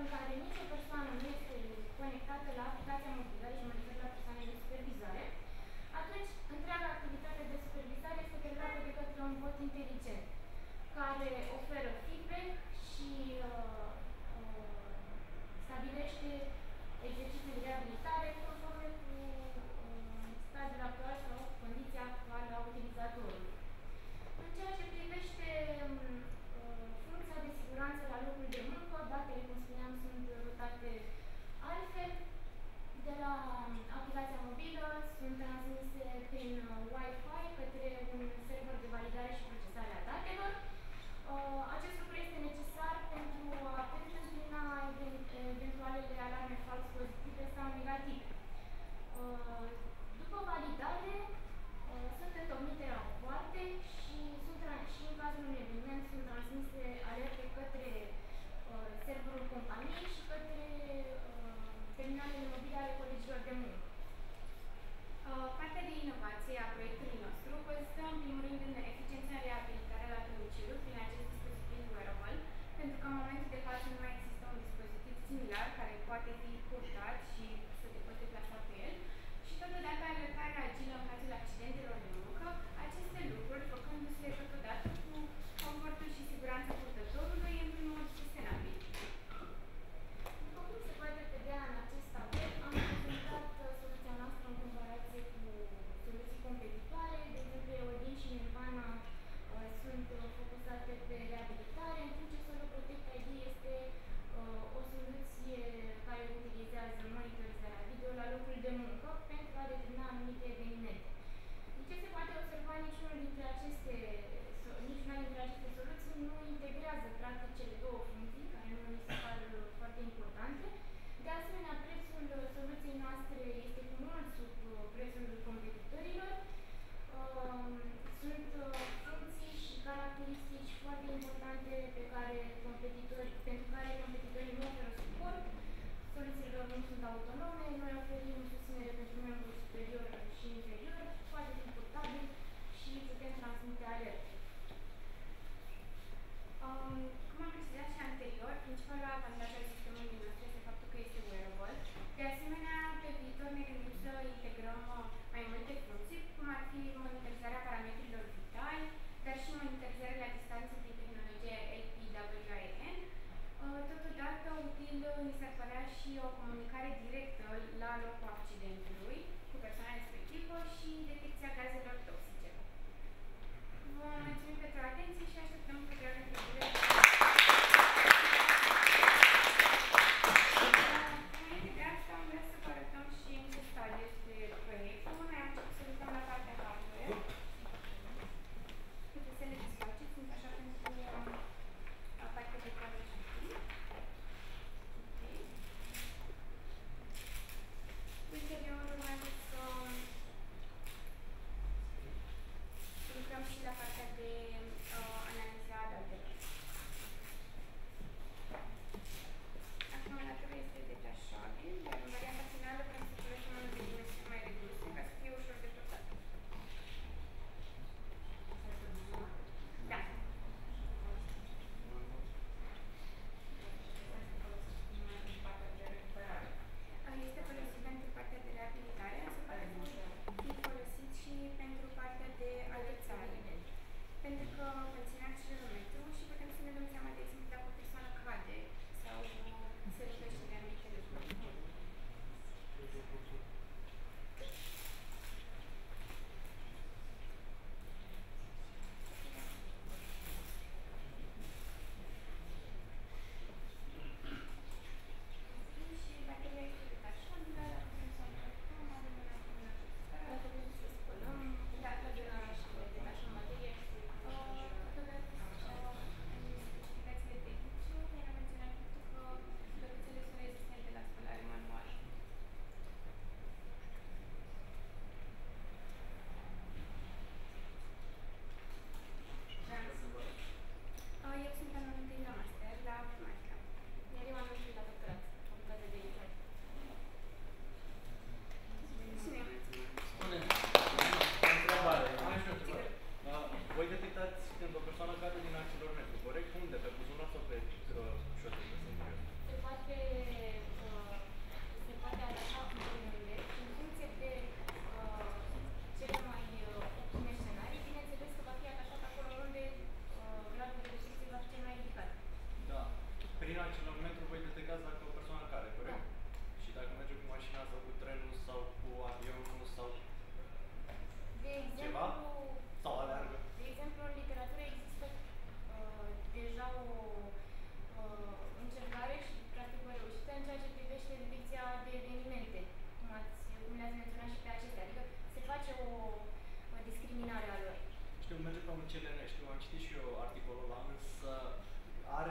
în care nicio persoană nu este conectată la aplicația mobilă, și mă refer la persoane de supervizare, atunci întreaga activitate de supervizare este derulată de către un bot inteligent, care o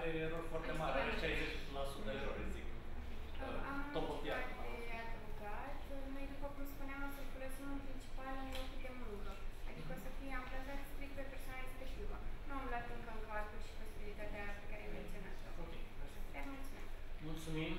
are erori foarte mari, are 60% erori, zic. Am ă, topopia. adăugat, noi după cum spuneam, o să folosim în principal în locul de muncă. Adică să fie amplasat strict pe persoana respectivă. Nu am luat încă în calcul și posibilitatea pe care ai menționat-o. Ok, mulțumim. Mulțumim.